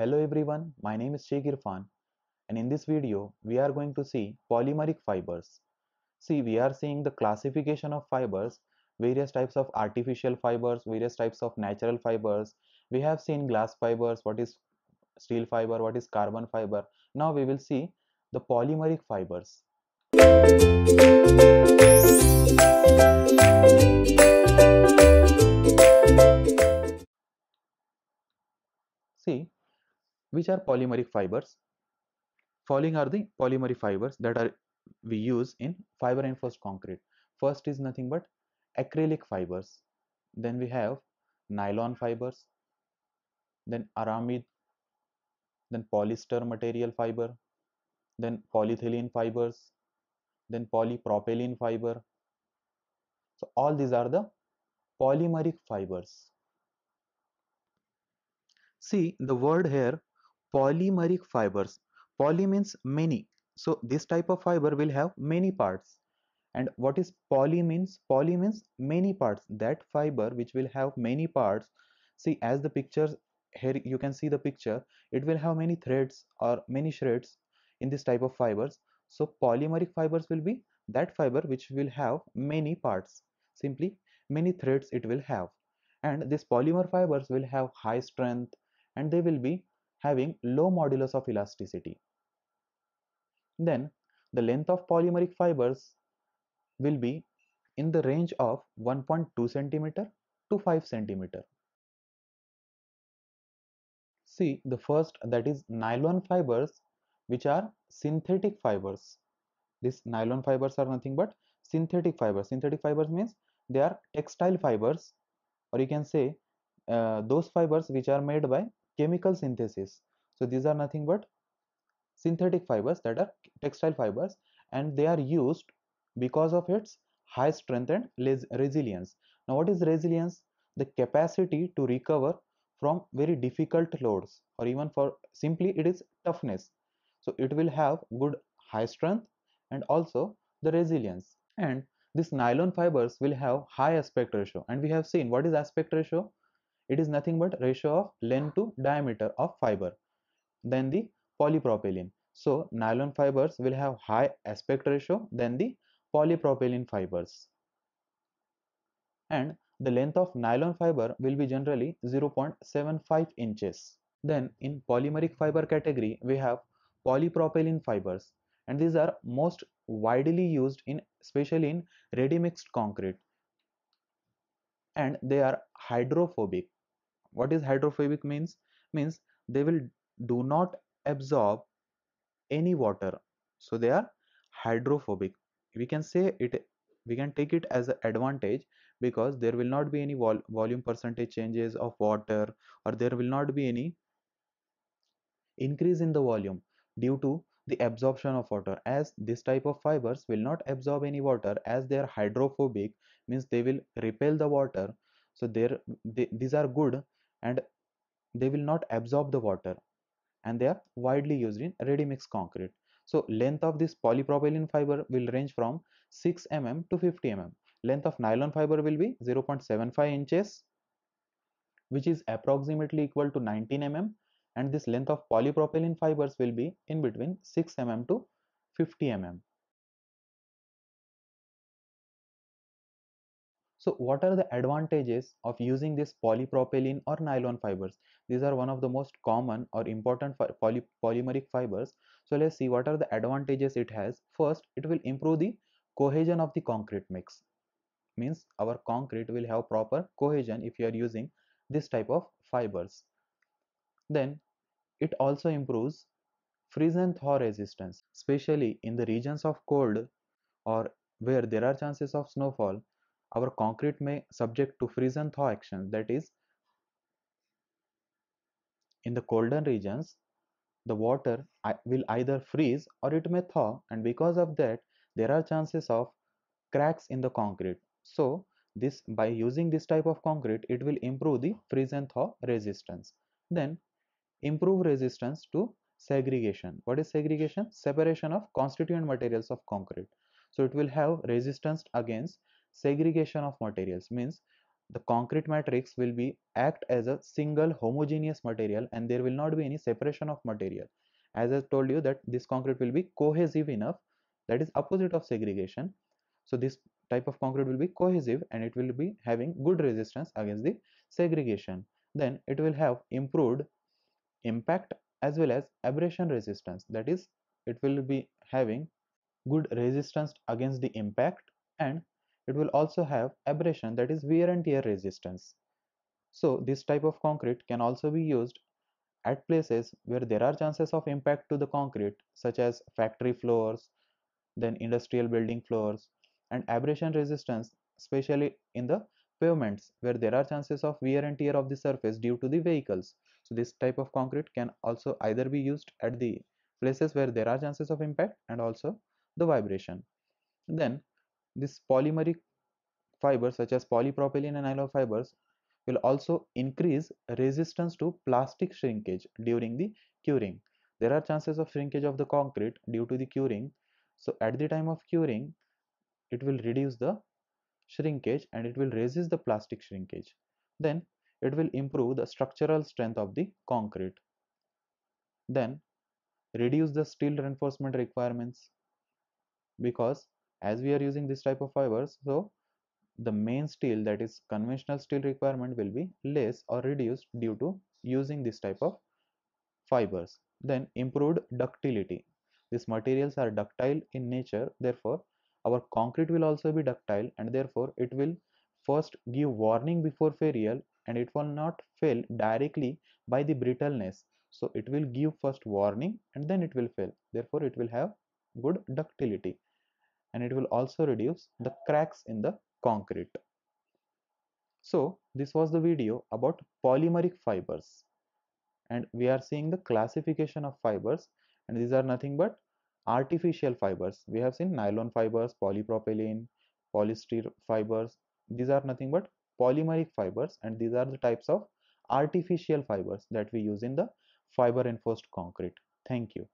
Hello everyone, my name is Shaikh Irfan and in this video we are going to see polymeric fibers. See we are seeing the classification of fibers, various types of artificial fibers, various types of natural fibers. We have seen glass fibers, what is steel fiber, what is carbon fiber. Now we will see the polymeric fibers. See which are polymeric fibers. Following are the polymeric fibers that are we use in fiber reinforced concrete. First is nothing but acrylic fibers. Then we have nylon fibers. Then aramid. Then polyester material fiber. Then polyethylene fibers. Then polypropylene fiber. So all these are the polymeric fibers. See the word here polymeric fibers. Poly means many. So this type of fiber will have many parts. And what is poly means? Poly means many parts. That fiber which will have many parts. See as the pictures here you can see the picture. It will have many threads or many shreds in this type of fibers. So polymeric fibers will be that fiber which will have many parts. Simply many threads it will have. And this polymer fibers will have high strength and they will be having low modulus of elasticity. Then the length of polymeric fibers will be in the range of 1.2 centimeter to 5 centimeter. See the first that is nylon fibers which are synthetic fibers. These nylon fibers are nothing but synthetic fibers. Synthetic fibers means they are textile fibers or you can say uh, those fibers which are made by chemical synthesis. So these are nothing but synthetic fibers that are textile fibers and they are used because of its high strength and resilience. Now what is resilience? The capacity to recover from very difficult loads or even for simply it is toughness. So it will have good high strength and also the resilience. And this nylon fibers will have high aspect ratio. And we have seen what is aspect ratio it is nothing but ratio of length to diameter of fiber. Than the polypropylene. So nylon fibers will have high aspect ratio than the polypropylene fibers. And the length of nylon fiber will be generally 0.75 inches. Then in polymeric fiber category we have polypropylene fibers. And these are most widely used in especially in ready mixed concrete. And they are hydrophobic what is hydrophobic means? Means they will do not absorb any water. So they are hydrophobic. We can say it we can take it as an advantage because there will not be any vol volume percentage changes of water or there will not be any increase in the volume due to the absorption of water. As this type of fibers will not absorb any water as they are hydrophobic means they will repel the water. So there they, these are good and they will not absorb the water and they are widely used in ready mix concrete. So length of this polypropylene fiber will range from 6 mm to 50 mm length of nylon fiber will be 0.75 inches which is approximately equal to 19 mm and this length of polypropylene fibers will be in between 6 mm to 50 mm So what are the advantages of using this polypropylene or nylon fibers? These are one of the most common or important poly polymeric fibers. So let's see what are the advantages it has. First, it will improve the cohesion of the concrete mix. Means our concrete will have proper cohesion if you are using this type of fibers. Then it also improves freeze and thaw resistance, especially in the regions of cold or where there are chances of snowfall our concrete may subject to freeze and thaw action that is in the colder regions the water will either freeze or it may thaw. And because of that there are chances of cracks in the concrete. So this by using this type of concrete it will improve the freeze and thaw resistance. Then improve resistance to segregation. What is segregation? Separation of constituent materials of concrete. So it will have resistance against segregation of materials means the concrete matrix will be act as a single homogeneous material and there will not be any separation of material. As i told you that this concrete will be cohesive enough that is opposite of segregation. So this type of concrete will be cohesive and it will be having good resistance against the segregation. Then it will have improved impact as well as abrasion resistance. That is it will be having good resistance against the impact and it will also have abrasion that is wear and tear resistance. So this type of concrete can also be used at places where there are chances of impact to the concrete such as factory floors then industrial building floors and abrasion resistance especially in the pavements where there are chances of wear and tear of the surface due to the vehicles. So this type of concrete can also either be used at the places where there are chances of impact and also the vibration. Then this polymeric fibers such as polypropylene and nylon fibers will also increase resistance to plastic shrinkage during the curing. There are chances of shrinkage of the concrete due to the curing. So at the time of curing it will reduce the shrinkage and it will resist the plastic shrinkage. Then it will improve the structural strength of the concrete. Then reduce the steel reinforcement requirements because as we are using this type of fibers so the main steel that is conventional steel requirement will be less or reduced due to using this type of fibers. Then improved ductility. These materials are ductile in nature therefore our concrete will also be ductile and therefore it will first give warning before failure and it will not fail directly by the brittleness. So it will give first warning and then it will fail. Therefore it will have good ductility and it will also reduce the cracks in the concrete. So this was the video about polymeric fibers. And we are seeing the classification of fibers and these are nothing but artificial fibers. We have seen nylon fibers polypropylene polyester fibers. These are nothing but polymeric fibers and these are the types of artificial fibers that we use in the fiber reinforced concrete. Thank you